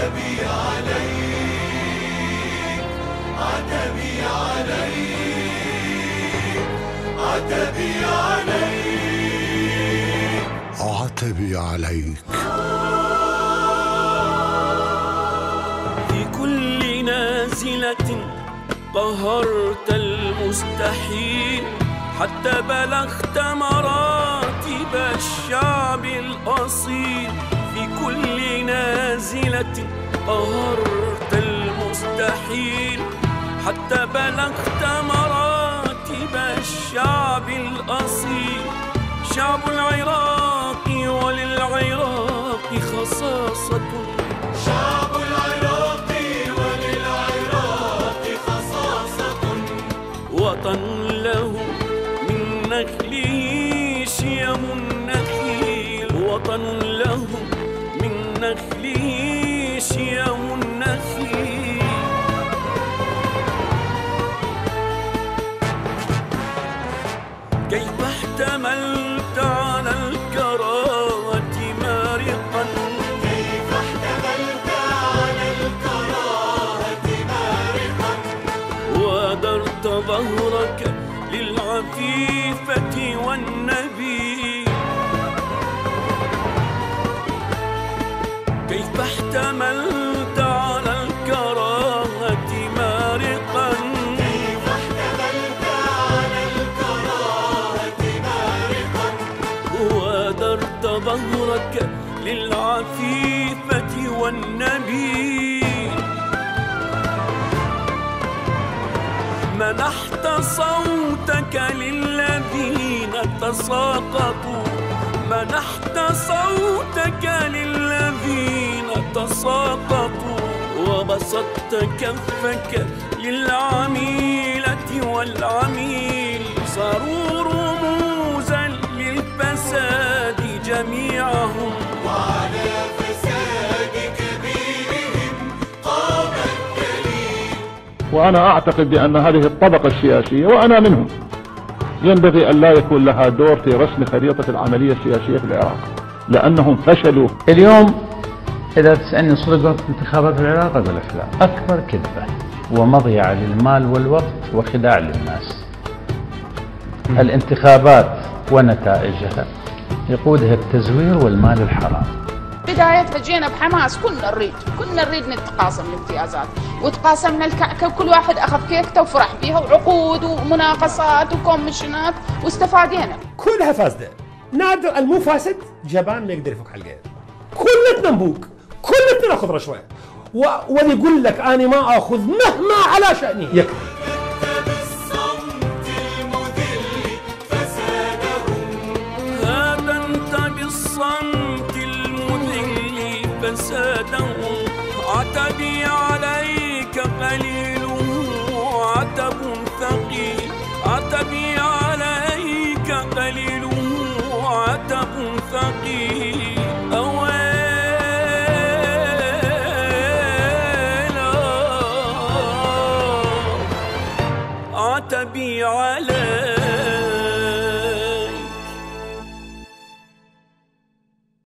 عتبي عليك عتبي عليك عتبي عليك. عتبي عليك. في كل نازلة قهرت المستحيل حتى بلغت مراتب الشعب الأصيل. في كل نازلة قهرت المستحيل. حتى بلغت مراتب الشعب الأصيل. شعب العراق وللعراق خصاصة. شعب العراق وللعراق خصاصة. وطن له من نخله شيم النخيل وطن له من نخله ظهرك للعفيفة والنبي. كيف احتملت على الكراهة مارقا؟ كيف احتملت على الكراهة مارقا؟ ودرت ظهرك للعفيفة والنبي. منحت صوتك للذين تساقطوا. منحت صوتك للذين تساقطوا. وبسطت كفك للعميلة والعميل. صاروا رموزا للفساد جميعهم وأنا أعتقد بأن هذه الطبقة السياسية وأنا منهم ينبغي أن لا يكون لها دور في رسم خريطة العملية السياسية في العراق لأنهم فشلوا. اليوم إذا تسألني صدقت انتخابات العراق أقول لك لا أكبر كذبة ومضيعة للمال والوقت وخداع للناس. الانتخابات ونتائجها يقودها التزوير والمال الحرام. بدايتها جينا بحماس. كنا نريد كنا نريد نتقاسم الامتيازات. وتقاسمنا الكعكه وكل واحد أخذ كيكته وفرح بيها وعقود ومناقصات وكوميشنات واستفادينا. كلها فاسدة. نادر المو فاسد جبان ما يقدر يفك على القيد كلتنا نبوك كلتنا ناخذ رشوة. و... واللي يقول لك أنا ما آخذ مهما على شأني. يكفي. فسادهم عتبي عليك قليله عتب ثقيل. عتبي عليك قليله عتب ثقيل. أويلا. عتبي عليك